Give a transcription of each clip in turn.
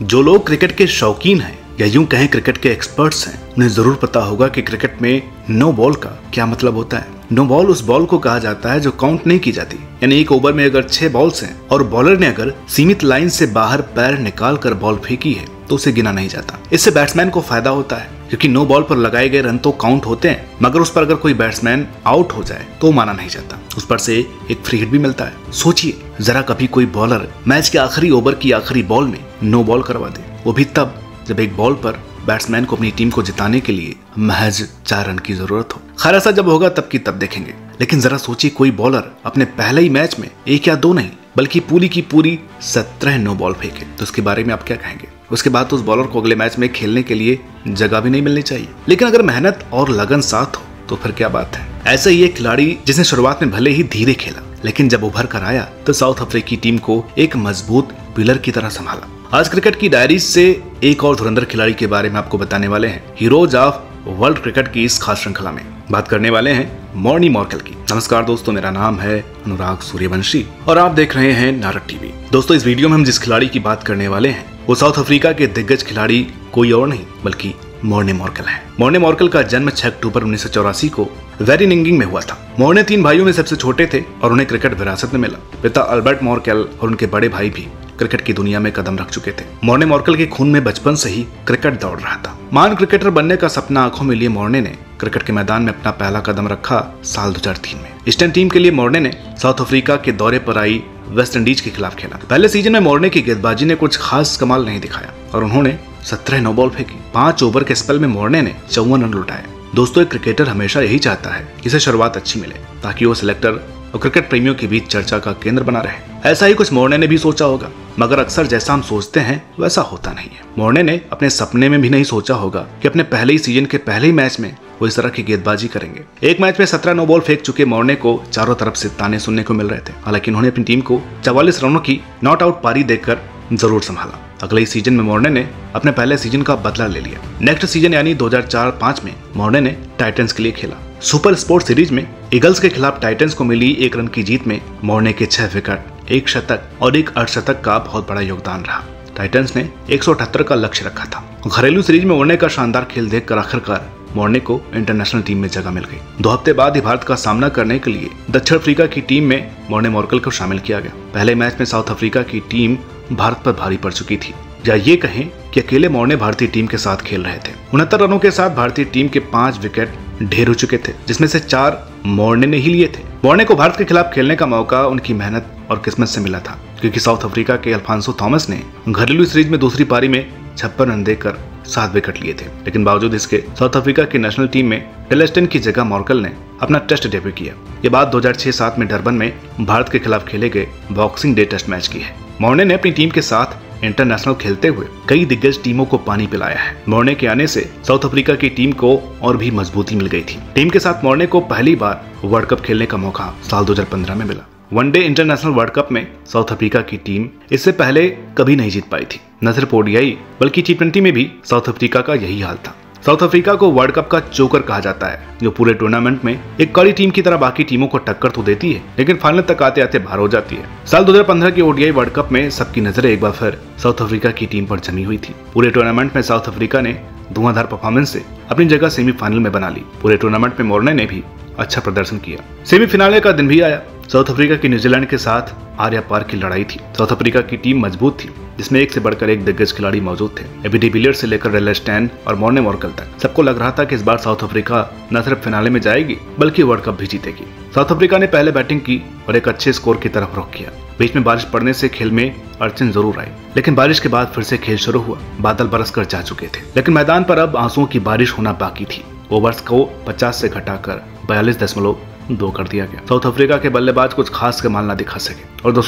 जो लोग क्रिकेट के शौकीन हैं या यूँ कहें क्रिकेट के एक्सपर्ट्स हैं, उन्हें ज़रूर पता होगा कि क्रिकेट में नो बॉल का क्या मतलब होता है। नो बॉल उस बॉल को कहा जाता है जो काउंट नहीं की जाती। यानी एक ओवर में अगर छह बॉल्स हैं और बॉलर ने अगर सीमित लाइन से बाहर पैर निकाल कर बॉल फेंकी है तो उसे गिना नहीं जाता। इससे बैट्समैन को फ़ायदा होता है, क्योंकि नो बॉल पर लगाए गए रन तो काउंट होते हैं, मगर उस पर अगर कोई बैट्समैन आउट हो जाए तो माना नहीं जाता। उस पर से एक फ्री हिट भी मिलता है। सोचिए, जरा कभी कोई बॉलर मैच के आखिरी ओवर की आखिरी बॉल में नो बॉल करवा दे। वो भी तब, जब एक बॉल पर बैट्समैन को अपनी टीम को जिताने के लिए महज चार रन की ज़रूरत हो। खैर, ऐसा जब होगा, तब की तब देखेंगे। लेकिन जरा सोचिए, कोई बॉलर अपने पहले ही मैच में एक या दो नहीं, बल्कि पूरी की पूरी सत्रह नो बॉल फेंके। तो उसके बारे में आप क्या कहेंगे? उसके बाद तो उस बॉलर को अगले मैच में खेलने के लिए जगह भी नहीं मिलनी चाहिए। लेकिन अगर मेहनत और लगन साथ हो तो फिर क्या बात है? ऐसा ही एक खिलाड़ी जिसने शुरुआत में भले ही धीरे खेला, लेकिन जब उभर कर आया तो साउथ अफ्रीकी टीम को एक मज़बूत पिलर की तरह संभाला। आज क्रिकेट की डायरी से एक और धुरंधर खिलाड़ी के बारे में आपको बताने वाले हैं। हीरोज ऑफ़ वर्ल्ड क्रिकेट की इस खास श्रृंखला में बात करने वाले हैं मॉर्नी मॉर्कल की। नमस्कार दोस्तों, मेरा नाम है अनुराग सूर्यवंशी और आप देख रहे हैं नारक टीवी दोस्तों, इस वीडियो में हम जिस खिलाड़ी की बात करने वाले हैं वो साउथ अफ्रीका के दिग्गज खिलाड़ी कोई और नहीं, बल्कि मोर्ने मॉर्कल है। मोर्ने मॉर्कल का जन्म 6 अक्टूबर उन्नीस सौ चौरासी को वेरिनिंगिंग में हुआ था। मोर्ने तीन भाइयों में सबसे छोटे थे और उन्हें क्रिकेट विरासत में मिला। पिता अल्बर्ट मॉर्कल और उनके बड़े भाई भी क्रिकेट की दुनिया में कदम रख चुके थे। मोर्ने मॉर्कल के खून में बचपन से ही क्रिकेट दौड़ रहा था। महान क्रिकेटर बनने का सपना आँखों में लिए मोर्ने ने क्रिकेट के मैदान में अपना पहला कदम रखा साल 2003 में। ईस्टर्न टीम के लिए मोर्ने ने साउथ अफ्रीका के दौरे पर आई वेस्ट इंडीज के खिलाफ खेला। पहले सीज़न में मोर्ने की गेंदबाजी ने कुछ खास कमाल नहीं दिखाया और उन्होंने सत्रह नो बॉल फेंकी। पाँच ओवर के स्पेल में मोर्ने ने चौवन रन लुटाए। दोस्तों, एक क्रिकेटर हमेशा यही चाहता है इसे शुरुआत अच्छी मिले, ताकि वो सिलेक्टर और क्रिकेट प्रेमियों के बीच चर्चा का केंद्र बना रहे। ऐसा ही कुछ मोर्ने ने भी सोचा होगा, मगर अक्सर जैसा हम सोचते हैं, वैसा होता नहीं है। मोर्ने ने अपने सपने में भी नहीं सोचा होगा कि अपने पहले ही सीज़न के पहले ही मैच में वो इस तरह की गेंदबाजी करेंगे। एक मैच में सत्रह नो बॉल फेंक चुके मोर्ने को चारों तरफ़ से ताने सुनने को मिल रहे थे। हालाँकि उन्होंने अपनी टीम को चवालीस रनों की नॉट आउट पारी देकर ज़रूर संभाला। अगले सीज़न में मोर्ने ने अपने पहले सीज़न का बदला ले लिया। नेक्स्ट सीज़न यानी 2004-5 में मोर्ने ने टाइटंस के लिए खेला। सुपर स्पोर्ट सीरीज़ में ईगल्स के खिलाफ टाइटंस को मिली एक रन की जीत में मोर्ने के छह विकेट, एक शतक और एक अर्धशतक का बहुत बड़ा योगदान रहा। टाइटंस ने एक सौ अठहत्तर का लक्ष्य रखा था। घरेलू सीरीज़ में मोर्ने का शानदार खेल देखकर आखिरकार मोर्ने को इंटरनेशनल टीम में जगह मिल गई। दो हफ़्ते बाद ही भारत का सामना करने के लिए दक्षिण अफ्रीका की टीम में मोर्ने मोर्कल को शामिल किया गया। पहले मैच में साउथ अफ्रीका की टीम भारत पर भारी पड़ चुकी थी। या ये कहें कि अकेले मोर्ने भारतीय टीम के साथ खेल रहे थे। उनहत्तर रनों के साथ भारतीय टीम के पाँच विकेट ढेर हो चुके थे, जिसमें से चार मोर्ने ने ही लिए थे। मोर्ने को भारत के खिलाफ खेलने का मौका उनकी मेहनत और किस्मत से मिला था, क्योंकि साउथ अफ्रीका के अल्फांसो थॉमस ने घरेलू सीरीज़ में दूसरी पारी में छप्पन रन देकर सात विकेट लिए थे। लेकिन बावजूद इसके, साउथ अफ्रीका की नेशनल टीम में टेलेस्टन की जगह मॉर्कल ने अपना टेस्ट डेब्यू किया। ये बात 2006-7 में डरबन में भारत के खिलाफ खेले गए बॉक्सिंग डे टेस्ट मैच की है। मोर्ने ने अपनी टीम के साथ इंटरनेशनल खेलते हुए कई दिग्गज टीमों को पानी पिलाया है। मोर्ने के आने से साउथ अफ्रीका की टीम को और भी मजबूती मिल गई थी। टीम के साथ मोर्ने को पहली बार वर्ल्ड कप खेलने का मौका साल 2015 में मिला। One day international world cup में साउथ अफ्रीका की टीम इससे पहले कभी नहीं जीत पाई थी। न सिर्फ़ ओडीआई बल्कि टी में भी साउथ अफ्रीका का यही हाल था। साउथ अफ्रीका को वर्ल्ड कप का चोकर कहा जाता है, जो पूरे टूर्नामेंट में एक कड़ी टीम की तरह बाकी टीमों को टक्कर तो देती है, लेकिन फाइनल तक आते आते बाहर हो जाती है। साल 2015 के ओडीआई वर्ल्ड कप में सबकी नज़रें एक बार फिर साउथ अफ्रीका की टीम पर जमी हुई थी। पूरे टूर्नामेंट में साउथ अफ्रीका ने धुआंधार परफॉर्मेंस से अपनी जगह सेमीफाइनल में बना ली। पूरे टूर्नामेंट में मोर्ने ने भी अच्छा प्रदर्शन किया। सेमीफिनाले का दिन भी आया। साउथ अफ्रीका की न्यूजीलैंड के साथ आर्या पार की लड़ाई थी। साउथ अफ्रीका की टीम मज़बूत थी, जिसमें एक से बढ़कर एक दिग्गज खिलाड़ी मौजूद थे। एबी डिविलियर से लेकर रेलेस्टैन और मोर्ने मॉर्कल तक। सबको लग रहा था कि इस बार साउथ अफ्रीका न सिर्फ़ फिनाले में जाएगी, बल्कि वर्ल्ड कप भी जीतेगी। साउथ अफ्रीका ने पहले बैटिंग की और एक अच्छे स्कोर की तरफ़ रुख किया। बीच में बारिश पड़ने से खेल में अड़चन ज़रूर आई, लेकिन बारिश के बाद फिर से खेल शुरू हुआ। बादल बरस कर जा चुके थे, लेकिन मैदान पर अब आंसुओं की बारिश होना बाकी थी। ओवर्स को 50 से घटाकर बयालीस दशमलव दो कर दिया गया। साउथ अफ्रीका के बल्लेबाज कुछ खास कमाल ना दिखा सके और दो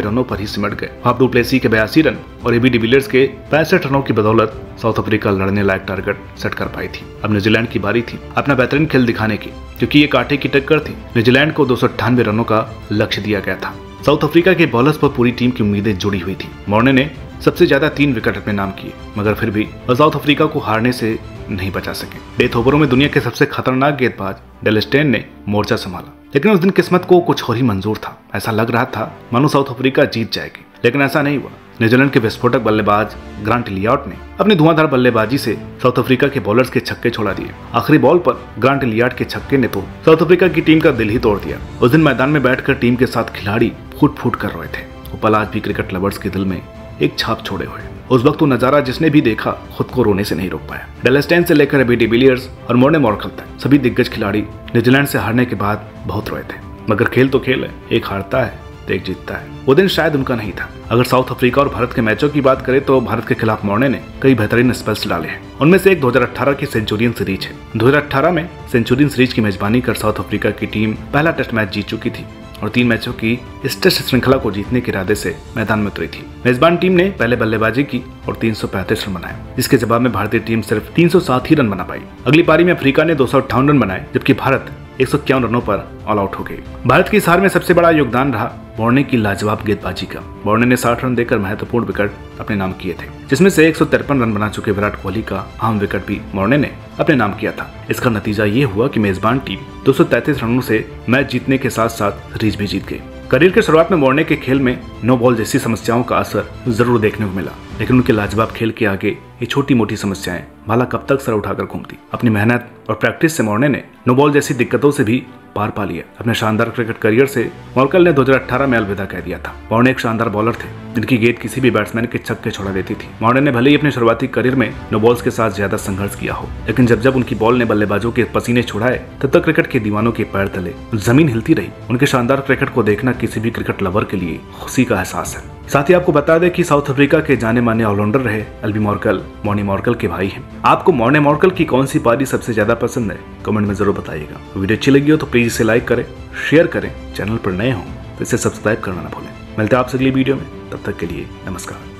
रनों पर ही सिमट गए। हाफ़ डुप्लेसी के बयासी रन और एबी डिविलियर्स के पैंसठ रनों की बदौलत साउथ अफ्रीका लड़ने लायक टारगेट सेट कर पाई थी। अब न्यूजीलैंड की बारी थी अपना बेहतरीन खेल दिखाने की, क्योंकि ये कांटे की टक्कर थी। न्यूजीलैंड को दो सौ अट्ठानबे रनों का लक्ष्य दिया गया था। साउथ अफ्रीका के बॉलर्स पर पूरी टीम की उम्मीदें जुड़ी हुई थी। मोर्ने ने सबसे ज़्यादा तीन विकेट अपने नाम किए, मगर फिर भी साउथ अफ्रीका को हारने से नहीं बचा सके। डेथ ओवरों में दुनिया के सबसे खतरनाक गेंदबाज डेलेस्टेन ने मोर्चा संभाला, लेकिन उस दिन किस्मत को कुछ और ही मंजूर था। ऐसा लग रहा था मानो साउथ अफ्रीका जीत जाएगी, लेकिन ऐसा नहीं हुआ। न्यूजीलैंड के विस्फोटक बल्लेबाज ग्रांट लियाट ने अपनी धुआंधार बल्लेबाजी से साउथ अफ्रीका के बॉलर्स के छक्के छोड़ा दिए। आखिरी बॉल पर ग्रांट लियाट के छक्के ने तो साउथ अफ्रीका की टीम का दिल ही तोड़ दिया। उस दिन मैदान में बैठकर टीम के साथ खिलाड़ी फूट फूट कर रहे थे। वो पल आज भी क्रिकेट लवर्स के दिल में एक छाप छोड़े हुए। उस वक्त वो नज़ारा जिसने भी देखा, खुद को रोने से नहीं रोक पाया। डेलेस्टैन से लेकर अभी डिविलियर्स और मोर्ने मॉर्कल तक, सभी दिग्गज खिलाड़ी न्यूजीलैंड से हारने के बाद बहुत रोए थे। मगर खेल तो खेल है, एक हारता है तो एक जीतता है। वो दिन शायद उनका नहीं था। अगर साउथ अफ्रीका और भारत के मैचों की बात करें तो भारत के खिलाफ मोर्ने ने कई बेहतरीन स्पेल्स डाले हैं। उनमें से एक 2018 की सेंचुरियन सीरीज़ है। 2018 में सेंचुरियन सीरीज़ की मेजबानी कर साउथ अफ्रीका की टीम पहला टेस्ट मैच जीत चुकी थी। और तीन मैचों की इस टेस्ट श्रृंखला को जीतने के इरादे से मैदान में उतरी थी। मेजबान टीम ने पहले बल्लेबाजी की और 335 रन बनाए, जिसके जवाब में भारतीय टीम सिर्फ़ 307 ही रन बना पाई। अगली पारी में अफ्रीका ने दो रन बनाए, जबकि भारत एक सौ इक्यावन रनों पर ऑल आउट हो गई। भारत की हार में सबसे बड़ा योगदान रहा बोर्ने की लाजवाब गेंदबाजी का। बोर्ने ने 60 रन देकर महत्वपूर्ण विकेट अपने नाम किए थे, जिसमें से एक सौ तिरपन रन बना चुके विराट कोहली का अहम विकेट भी बोर्ने ने अपने नाम किया था। इसका नतीजा ये हुआ कि मेजबान टीम 233 रनों से मैच जीतने के साथ साथ सीरीज़ भी जीत गई। करियर के शुरुआत में मोड़ने के खेल में नो बॉल जैसी समस्याओं का असर ज़रूर देखने को मिला, लेकिन उनके लाजवाब खेल के आगे ये छोटी मोटी समस्याएँ, भाला कब तक सर उठाकर घूमती। अपनी मेहनत और प्रैक्टिस से मोड़ने ने नो बॉल जैसी दिक्कतों से भी पार पा लिया अपने शानदार क्रिकेट करियर से मॉर्कल ने 2018 में अलविदा कह दिया था। मौर्ने एक शानदार बॉलर थे, जिनकी गेंद किसी भी बैट्समैन के छक्के छोड़ा देती थी। मौर्ने ने भले ही अपने शुरुआती करियर में नो बॉल्स के साथ ज़्यादा संघर्ष किया हो, लेकिन जब जब उनकी बॉल ने बल्लेबाजों के पसीने छुड़ाए, तब तक क्रिकेट के दीवानों के पैर तले, ज़मीन हिलती रही। उनके शानदार क्रिकेट को देखना किसी भी क्रिकेट लवर के लिए खुशी का एहसास है। साथ ही आपको बता दें कि साउथ अफ्रीका के जाने माने ऑलराउंडर रहे अल्बी मॉर्कल मॉर्नी मॉर्कल के भाई हैं। आपको मॉर्ने मॉर्कल की कौन सी पारी सबसे ज़्यादा पसंद है? कमेंट में ज़रूर बताइएगा। वीडियो अच्छी लगी हो तो प्लीज़ इसे लाइक करें, शेयर करें, चैनल पर नए हो तो इसे सब्सक्राइब करना ना भूलें। मिलते हैं आपसे अगली वीडियो में। तब तक के लिए नमस्कार।